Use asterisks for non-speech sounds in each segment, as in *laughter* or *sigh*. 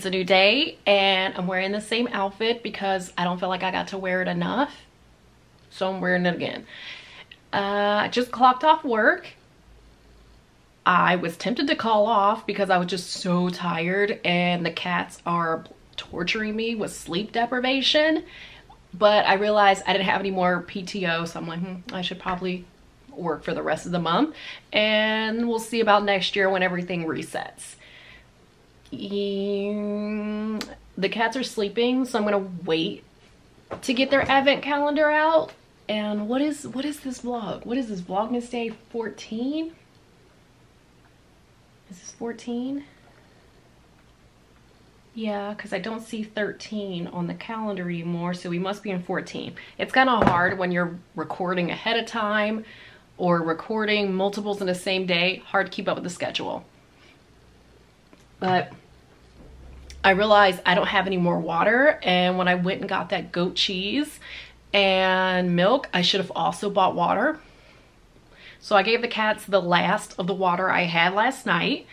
it's a new day and I'm wearing the same outfit because I don't feel like I got to wear it enough. So I'm wearing it again. Uh, I just clocked off work. I was tempted to call off because I was just so tired and the cats are torturing me with sleep deprivation. But I realized I didn't have any more PTO, so I'm like, hmm, I should probably work for the rest of the month. And we'll see about next year when everything resets. The cats are sleeping, so I'm gonna wait to get their advent calendar out. And what is what is this vlog? What is this Vlogmas Day 14? Is this 14? Yeah, because I don't see 13 on the calendar anymore, so we must be in 14. It's kind of hard when you're recording ahead of time or recording multiples in the same day. Hard to keep up with the schedule. But I realized I don't have any more water, and when I went and got that goat cheese and milk, I should have also bought water. So I gave the cats the last of the water I had last night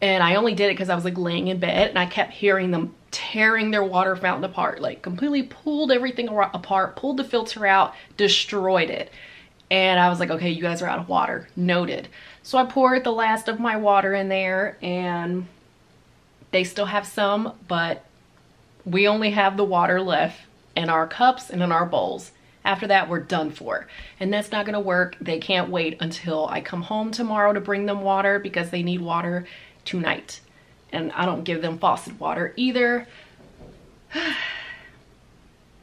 and I only did it because I was like laying in bed and I kept hearing them tearing their water fountain apart, like completely pulled everything apart, pulled the filter out, destroyed it. And I was like, okay, you guys are out of water. Noted. So I poured the last of my water in there and they still have some, but we only have the water left in our cups and in our bowls. After that, we're done for. And that's not gonna work. They can't wait until I come home tomorrow to bring them water because they need water tonight. And I don't give them faucet water either. *sighs*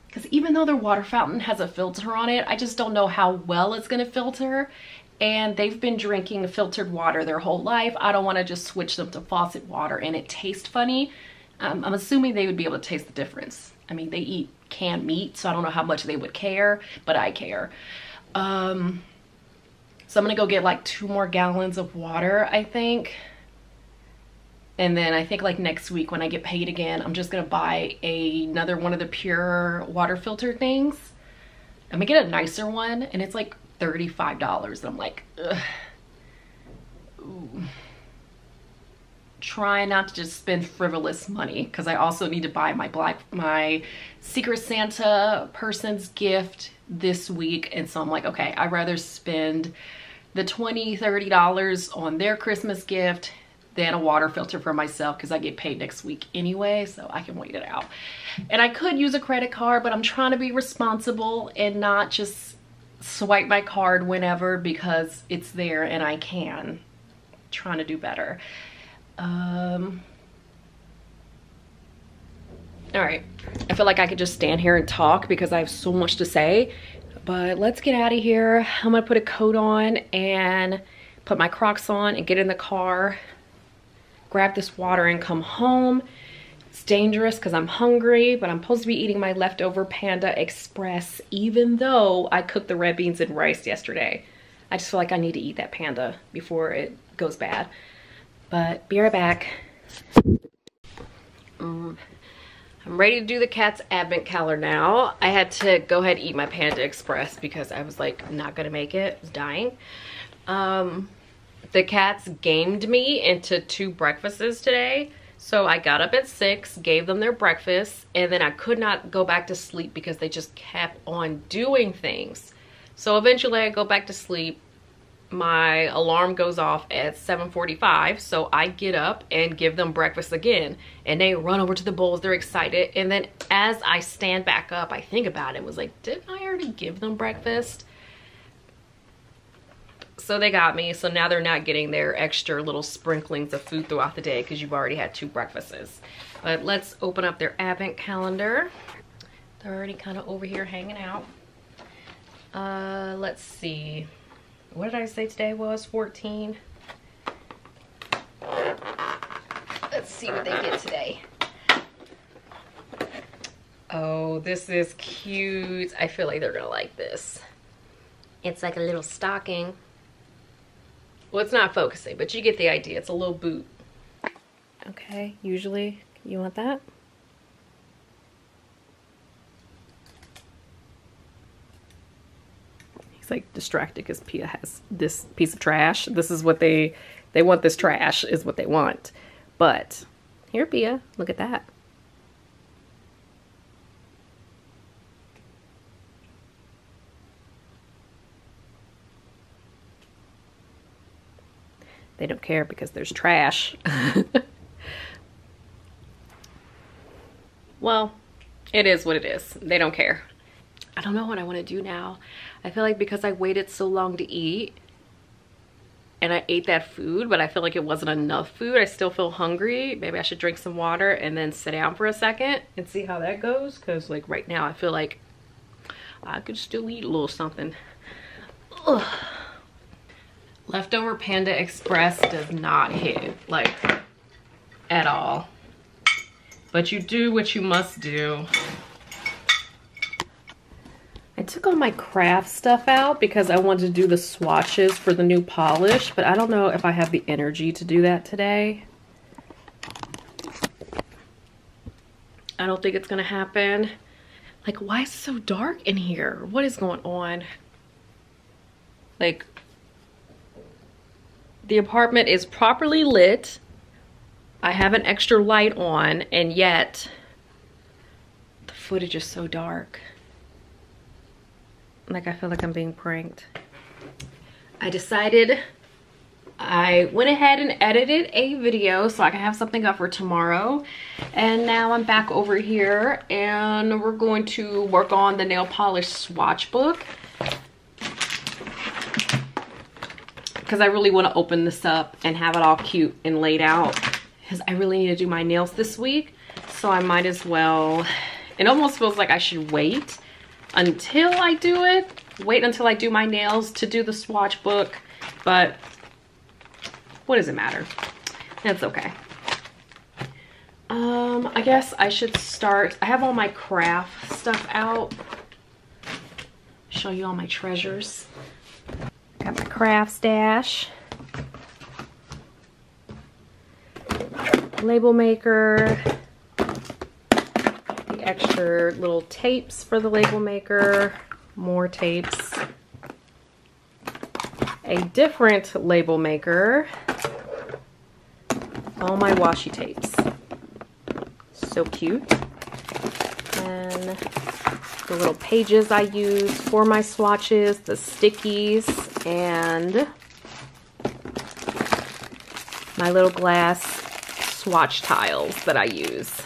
Because even though their water fountain has a filter on it, I just don't know how well it's to filter. And they've been drinking filtered water their whole life. I don't want to just switch them to faucet water and it tastes funny. Um, I'm assuming they would be able to taste the difference. I mean, they eat canned meat, so I don't know how much they would care, but I care. Um, so I'm gonna go get like two more gallons of water, I think. And then I think like next week when I get paid again, I'm just gonna buy a, another one of the pure water filter things. I'm gonna get a nicer one and it's like $35 and I'm like. Try not to just spend frivolous money because I also need to buy my black, my Secret Santa person's gift this week. And so I'm like, okay, I'd rather spend the 20 $30 on their Christmas gift than a water filter for myself because I get paid next week anyway, so I can wait it out. And I could use a credit card, but I'm trying to be responsible and not just swipe my card whenever because it's there and I can. trying to do better. Um, all right, I feel like I could just stand here and talk because I have so much to say, but let's get out of here. I'm gonna put a coat on and put my Crocs on and get in the car grab this water and come home. It's dangerous because I'm hungry, but I'm supposed to be eating my leftover Panda Express even though I cooked the red beans and rice yesterday. I just feel like I need to eat that Panda before it goes bad. But be right back. Um, I'm ready to do the cat's advent calendar now. I had to go ahead and eat my Panda Express because I was like not gonna make it, I was dying. Um, the cats gamed me into two breakfasts today. So I got up at six, gave them their breakfast, and then I could not go back to sleep because they just kept on doing things. So eventually I go back to sleep. My alarm goes off at 7.45, so I get up and give them breakfast again. And they run over to the bowls, they're excited. And then as I stand back up, I think about it, was like, didn't I already give them breakfast? So they got me. So now they're not getting their extra little sprinklings of food throughout the day because you've already had two breakfasts. But let's open up their advent calendar. They're already kind of over here hanging out. Uh let's see. What did i say today was? 14 let's see what they get today. Oh this is cute. I feel like they're gonna like this. It's like a little stocking well, it's not focusing, but you get the idea. It's a little boot. Okay, usually you want that? He's like distracted because Pia has this piece of trash. This is what they, they want this trash is what they want. But Here, Pia, look at that. They don't care because there's trash. *laughs* well, it is what it is. They don't care. I don't know what I want to do now. I feel like because I waited so long to eat and I ate that food, but I feel like it wasn't enough food. I still feel hungry. Maybe I should drink some water and then sit down for a second and see how that goes. Cause like right now I feel like I could still eat a little something. Ugh. Leftover Panda Express does not hit, like, at all. But you do what you must do. I took all my craft stuff out because I wanted to do the swatches for the new polish, but I don't know if I have the energy to do that today. I don't think it's gonna happen. Like, why is it so dark in here? What is going on? Like, the apartment is properly lit. I have an extra light on and yet the footage is so dark. Like I feel like I'm being pranked. I decided I went ahead and edited a video so I can have something up for tomorrow. And now I'm back over here and we're going to work on the nail polish swatch book. Because I really want to open this up and have it all cute and laid out because I really need to do my nails this week. So I might as well, it almost feels like I should wait until I do it. Wait until I do my nails to do the swatch book. But what does it matter? That's okay. Um, I guess I should start. I have all my craft stuff out. Show you all my treasures. Got my craft stash. Label maker. The extra little tapes for the label maker. More tapes. A different label maker. All my washi tapes. So cute. And the little pages I use for my swatches, the stickies, and my little glass swatch tiles that I use.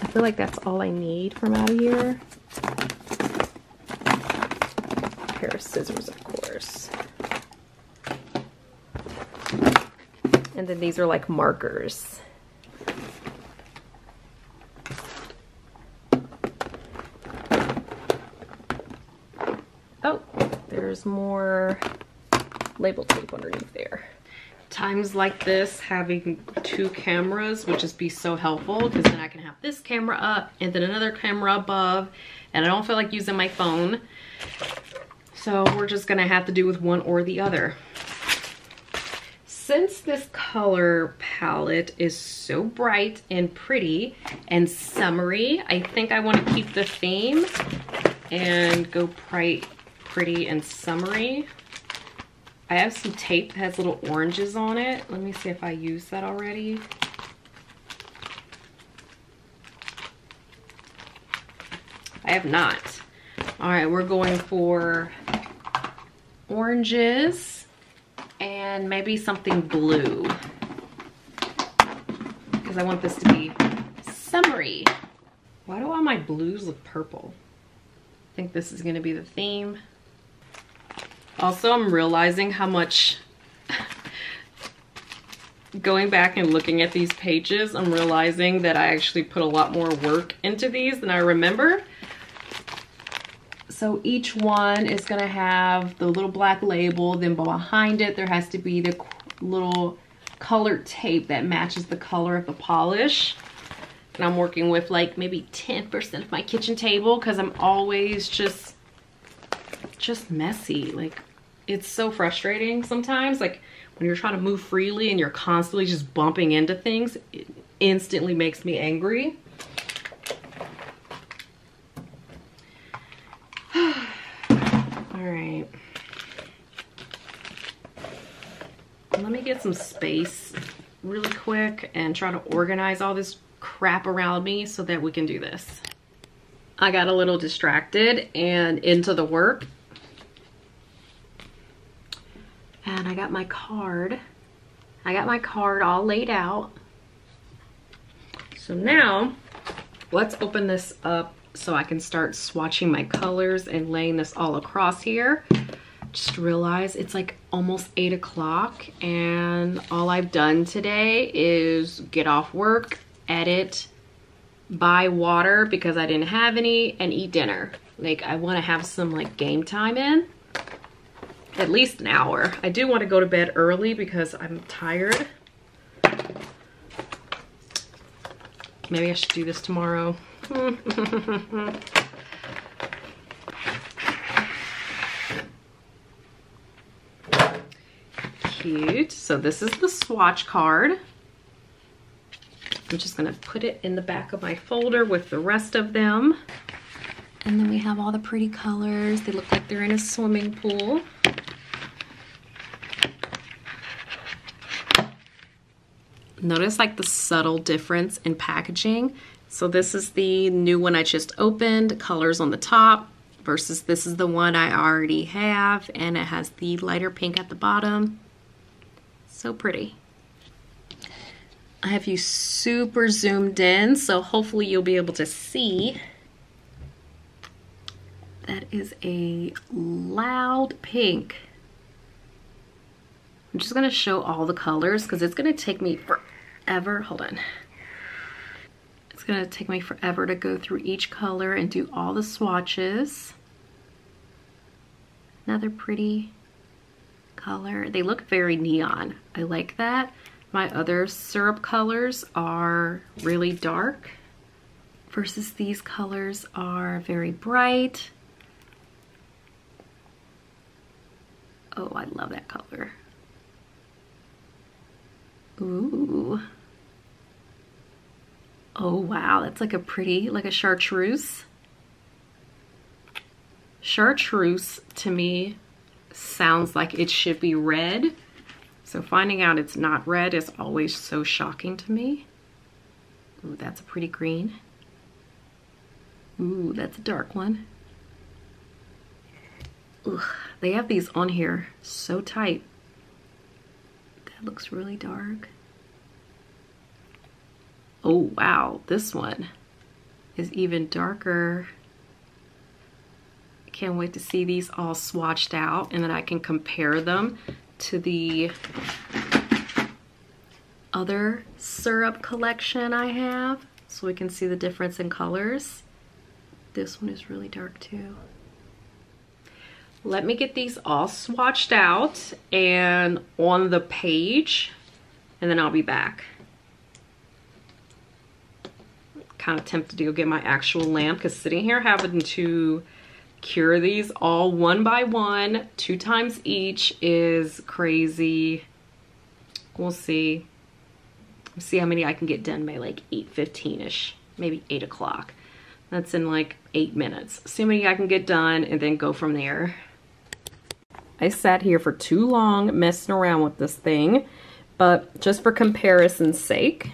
I feel like that's all I need from out of here. A pair of scissors, of course. And then these are like markers. there's more label tape underneath there. Times like this, having two cameras would just be so helpful because then I can have this camera up and then another camera above and I don't feel like using my phone. So we're just gonna have to do with one or the other. Since this color palette is so bright and pretty and summery, I think I wanna keep the theme and go bright pretty and summery. I have some tape that has little oranges on it. Let me see if I used that already. I have not. All right, we're going for oranges and maybe something blue because I want this to be summery. Why do all my blues look purple? I think this is gonna be the theme. Also, I'm realizing how much going back and looking at these pages, I'm realizing that I actually put a lot more work into these than I remember. So each one is gonna have the little black label, then behind it there has to be the little colored tape that matches the color of the polish. And I'm working with like maybe 10% of my kitchen table because I'm always just, just messy. Like it's so frustrating sometimes. Like when you're trying to move freely and you're constantly just bumping into things, it instantly makes me angry. *sighs* All right. Let me get some space really quick and try to organize all this crap around me so that we can do this. I got a little distracted and into the work. And I got my card. I got my card all laid out. So now, let's open this up so I can start swatching my colors and laying this all across here. Just realize it's like almost eight o'clock and all I've done today is get off work, edit, buy water because I didn't have any and eat dinner. Like I wanna have some like game time in, at least an hour. I do wanna go to bed early because I'm tired. Maybe I should do this tomorrow. *laughs* Cute. So this is the swatch card. I'm just gonna put it in the back of my folder with the rest of them. And then we have all the pretty colors. They look like they're in a swimming pool. Notice like the subtle difference in packaging. So this is the new one I just opened, colors on the top, versus this is the one I already have, and it has the lighter pink at the bottom. So pretty. I have you super zoomed in, so hopefully you'll be able to see. That is a loud pink. I'm just gonna show all the colors because it's gonna take me forever. Hold on. It's gonna take me forever to go through each color and do all the swatches. Another pretty color. They look very neon. I like that. My other syrup colors are really dark versus these colors are very bright. Oh, I love that color. Ooh. Oh, wow. That's like a pretty, like a chartreuse. Chartreuse, to me, sounds like it should be red. So finding out it's not red is always so shocking to me. Ooh, that's a pretty green. Ooh, that's a dark one. Ugh, they have these on here so tight. That looks really dark. Oh, wow, this one is even darker. I can't wait to see these all swatched out and then I can compare them to the other syrup collection I have so we can see the difference in colors. This one is really dark too. Let me get these all swatched out and on the page and then I'll be back. Kind of tempted to go get my actual lamp because sitting here having to cure these all one by one, two times each is crazy. We'll see. see how many I can get done by like 8.15ish, maybe 8 o'clock. That's in like 8 minutes. See how many I can get done and then go from there. I sat here for too long messing around with this thing, but just for comparison's sake,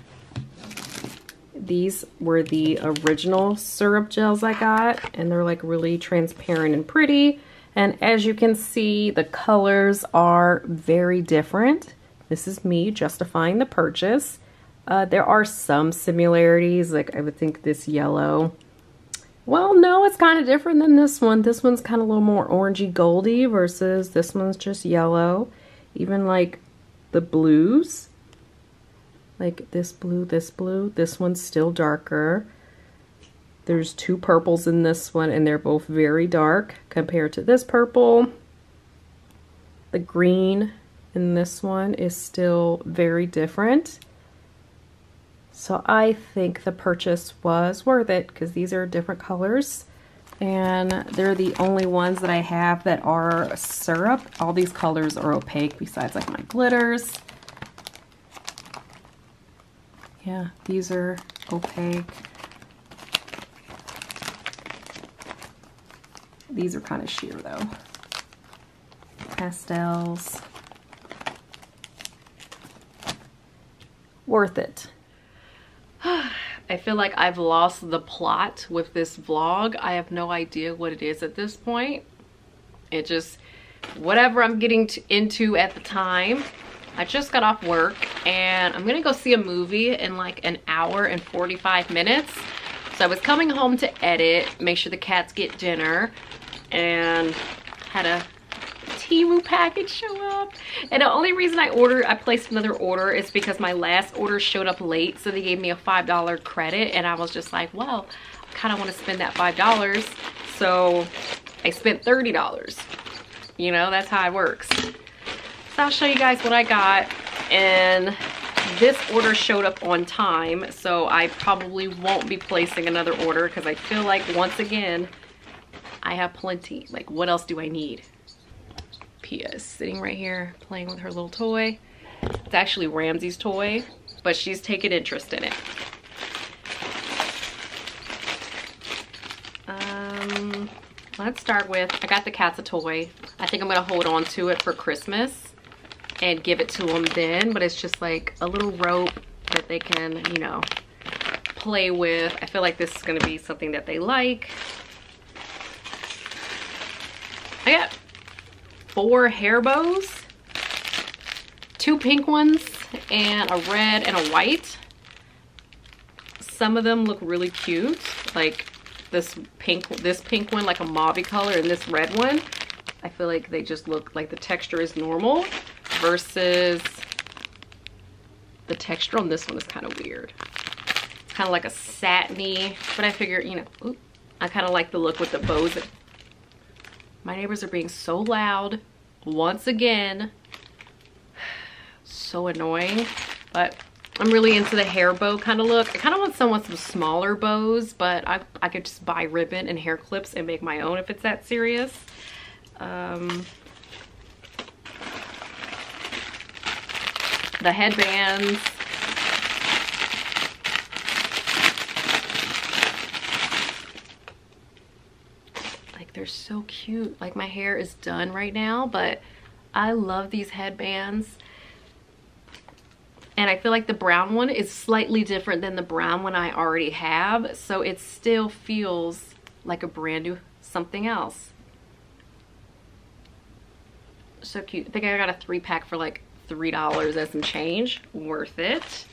these were the original syrup gels I got, and they're like really transparent and pretty. And as you can see, the colors are very different. This is me justifying the purchase. Uh, there are some similarities, like I would think this yellow. Well, no, it's kind of different than this one. This one's kind of a little more orangey goldy versus this one's just yellow. Even like the blues like this blue, this blue. This one's still darker. There's two purples in this one, and they're both very dark compared to this purple. The green in this one is still very different. So I think the purchase was worth it because these are different colors and they're the only ones that I have that are syrup. All these colors are opaque besides like my glitters. Yeah, these are opaque. These are kind of sheer though. Pastels. worth it. *sighs* I feel like I've lost the plot with this vlog. I have no idea what it is at this point. It just, whatever I'm getting to, into at the time. I just got off work and I'm gonna go see a movie in like an hour and 45 minutes. So I was coming home to edit, make sure the cats get dinner, and had a Temu package show up. And the only reason I ordered, I placed another order is because my last order showed up late. So they gave me a $5 credit and I was just like, well, I kind of want to spend that $5. So I spent $30. You know, that's how it works. I'll show you guys what I got. And this order showed up on time. So I probably won't be placing another order because I feel like once again, I have plenty. Like what else do I need? Pia is sitting right here playing with her little toy. It's actually Ramsey's toy, but she's taken interest in it. Um, let's start with, I got the cats a toy. I think I'm gonna hold on to it for Christmas and give it to them then, but it's just like a little rope that they can, you know, play with. I feel like this is gonna be something that they like. I got four hair bows, two pink ones, and a red and a white. Some of them look really cute, like this pink, this pink one, like a mauve color, and this red one. I feel like they just look like the texture is normal versus the texture on this one is kind of weird. It's kind of like a satiny, but I figure, you know, I kind of like the look with the bows. My neighbors are being so loud once again. So annoying, but I'm really into the hair bow kind of look. I kind of want some with some smaller bows, but I, I could just buy ribbon and hair clips and make my own if it's that serious. Um, the headbands. Like they're so cute. Like my hair is done right now, but I love these headbands. And I feel like the brown one is slightly different than the brown one I already have. So it still feels like a brand new something else. So cute. I think I got a three pack for like $3 as some change. Worth it.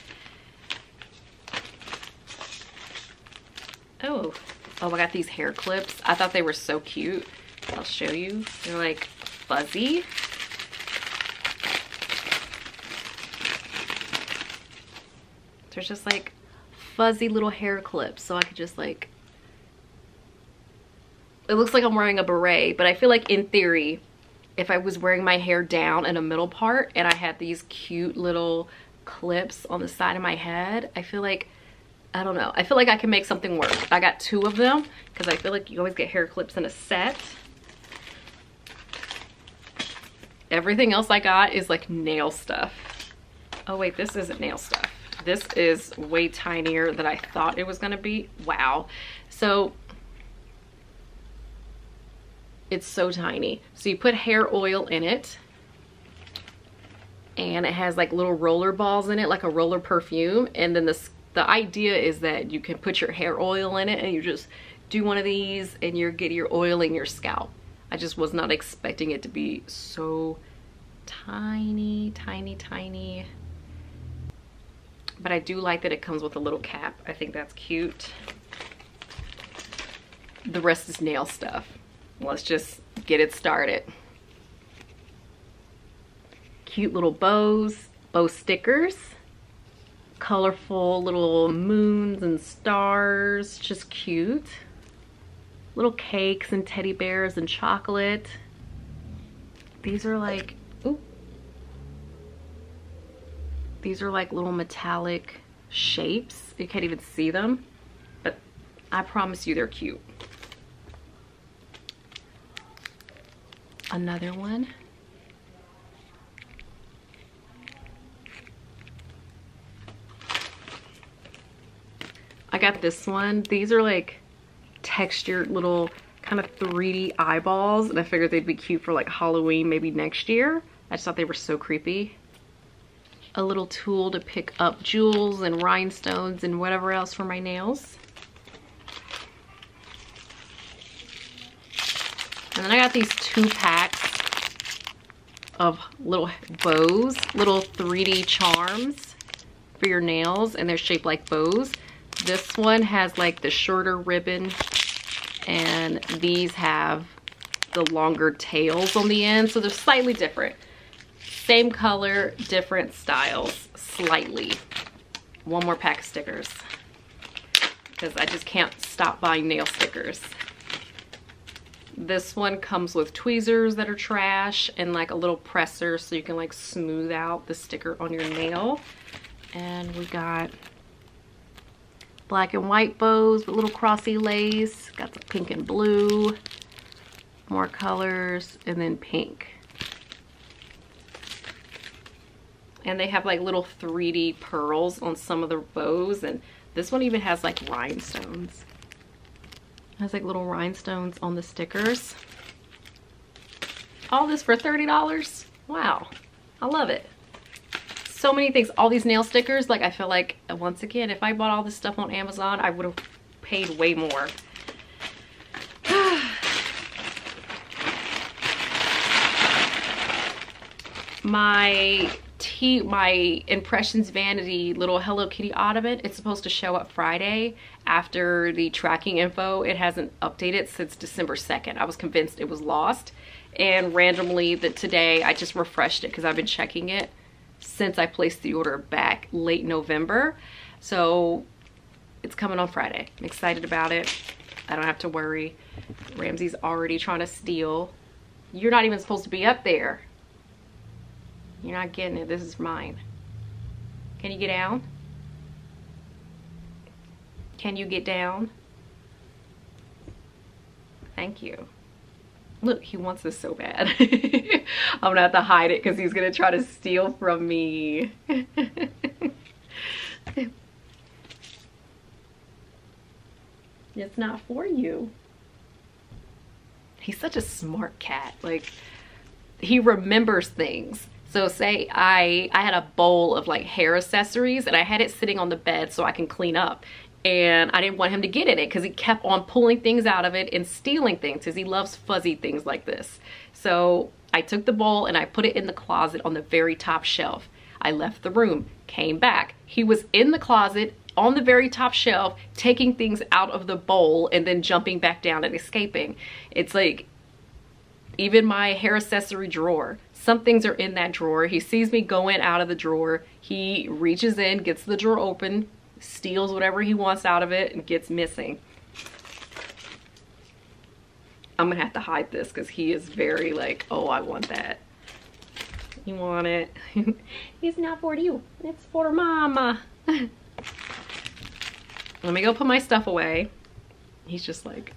Oh, oh, I got these hair clips. I thought they were so cute. I'll show you. They're like fuzzy. They're just like fuzzy little hair clips. So I could just like, it looks like I'm wearing a beret, but I feel like in theory, if I was wearing my hair down in a middle part and I had these cute little clips on the side of my head, I feel like, I don't know. I feel like I can make something work. I got two of them because I feel like you always get hair clips in a set. Everything else I got is like nail stuff. Oh wait, this isn't nail stuff. This is way tinier than I thought it was gonna be. Wow. So it's so tiny. So you put hair oil in it and it has like little roller balls in it, like a roller perfume. And then the, the idea is that you can put your hair oil in it and you just do one of these and you're getting your oiling your scalp. I just was not expecting it to be so tiny, tiny, tiny. But I do like that it comes with a little cap. I think that's cute. The rest is nail stuff let's just get it started. Cute little bows, bow stickers, colorful little moons and stars, just cute. Little cakes and teddy bears and chocolate. These are like, ooh. These are like little metallic shapes. You can't even see them, but I promise you they're cute. Another one. I got this one. These are like textured little kind of 3D eyeballs and I figured they'd be cute for like Halloween maybe next year. I just thought they were so creepy. a little tool to pick up jewels and rhinestones and whatever else for my nails. And then I got these two packs of little bows, little 3D charms for your nails and they're shaped like bows. This one has like the shorter ribbon and these have the longer tails on the end. So they're slightly different. Same color, different styles, slightly. One more pack of stickers because I just can't stop buying nail stickers. This one comes with tweezers that are trash and like a little presser so you can like smooth out the sticker on your nail. And we got black and white bows with little crossy lace. Got the pink and blue, more colors, and then pink. And they have like little 3D pearls on some of the bows. And this one even has like rhinestones has like little rhinestones on the stickers. All this for $30? Wow, I love it. So many things, all these nail stickers, like I feel like, uh, once again, if I bought all this stuff on Amazon, I would have paid way more. *sighs* my tea my impressions vanity little hello kitty ottoman it's supposed to show up friday after the tracking info. It hasn't updated since december 2nd i was convinced it was lost. And randomly that today i just refreshed it because i've been checking it since i placed the order back late november. So it's coming on friday. I'm excited about it. I don't have to worry. Ramsey's already trying to steal. You're not even supposed to be up there you're not getting it. This is mine. Can you get down? Can you get down? Thank you. Look, he wants this so bad. *laughs* I'm gonna have to hide it because he's gonna try to steal from me. *laughs* it's not for you. He's such a smart cat. Like, he remembers things so say I, I had a bowl of like hair accessories and I had it sitting on the bed so I can clean up. And I didn't want him to get in it because he kept on pulling things out of it and stealing things because he loves fuzzy things like this. So I took the bowl and I put it in the closet on the very top shelf. I left the room, came back. He was in the closet on the very top shelf, taking things out of the bowl and then jumping back down and escaping. It's like, even my hair accessory drawer, some things are in that drawer. He sees me going out of the drawer. He reaches in, gets the drawer open, steals whatever he wants out of it, and gets missing. I'm gonna have to hide this because he is very like, oh, I want that. You want it? *laughs* it's not for you. It's for mama. *laughs* Let me go put my stuff away. He's just like,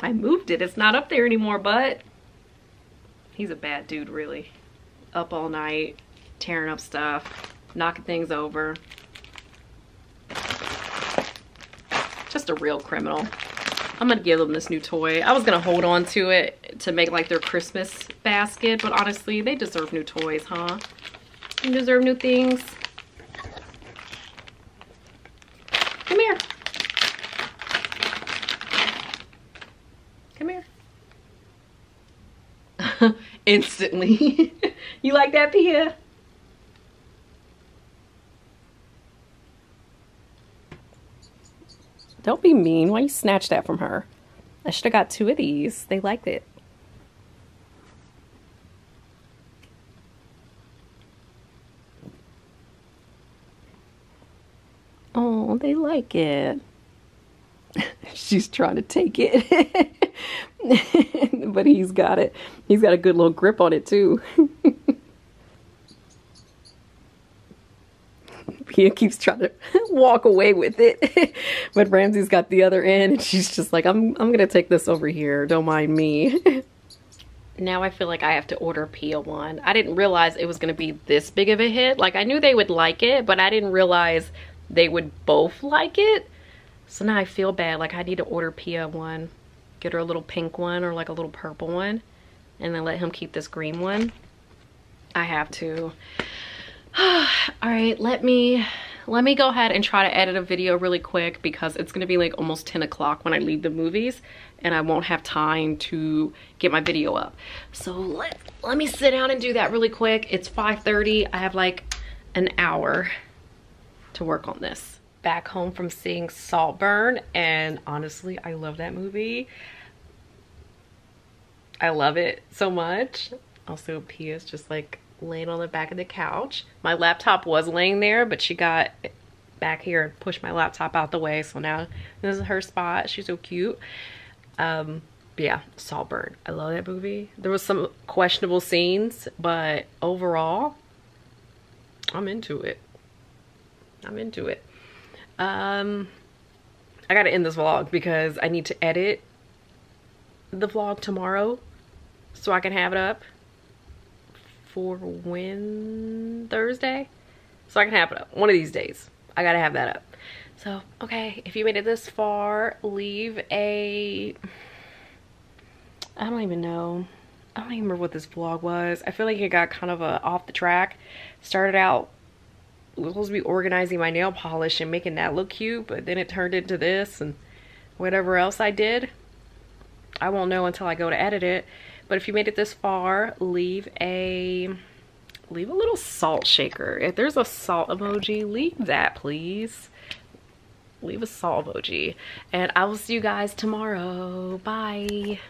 I moved it. It's not up there anymore, but he's a bad dude, really. Up all night, tearing up stuff, knocking things over. Just a real criminal. I'm gonna give them this new toy. I was gonna hold on to it to make like their Christmas basket, but honestly, they deserve new toys, huh? They deserve new things. Come here. Instantly. *laughs* you like that, Pia? Don't be mean. Why you snatch that from her? I should have got two of these. They liked it. Oh, they like it. *laughs* She's trying to take it. *laughs* *laughs* but he's got it. He's got a good little grip on it too. *laughs* Pia keeps trying to *laughs* walk away with it. but Ramsey's got the other end and she's just like, I'm, I'm gonna take this over here. Don't mind me. now I feel like I have to order Pia one. I didn't realize it was gonna be this big of a hit. Like I knew they would like it, but I didn't realize they would both like it. So now I feel bad. Like I need to order Pia one. Get her a little pink one or like a little purple one. And then let him keep this green one. I have to. *sighs* All right, let me let me go ahead and try to edit a video really quick because it's gonna be like almost 10 o'clock when I leave the movies and I won't have time to get my video up. So let, let me sit down and do that really quick. It's 5.30, I have like an hour to work on this. Back home from seeing Saltburn and honestly, I love that movie. I love it so much. Also, Pia's just like laying on the back of the couch. My laptop was laying there, but she got back here and pushed my laptop out the way. So now this is her spot. She's so cute. Um, yeah, Saltburn. I love that movie. There was some questionable scenes, but overall, I'm into it. I'm into it. Um, I gotta end this vlog because I need to edit the vlog tomorrow so I can have it up for when Thursday? So I can have it up one of these days. I gotta have that up. So okay if you made it this far leave a I don't even know. I don't even remember what this vlog was. I feel like it got kind of a off the track. Started out supposed to be organizing my nail polish and making that look cute but then it turned into this and whatever else I did. I won't know until I go to edit it but if you made it this far, leave a leave a little salt shaker. If there's a salt emoji, leave that please. Leave a salt emoji. And I will see you guys tomorrow. Bye.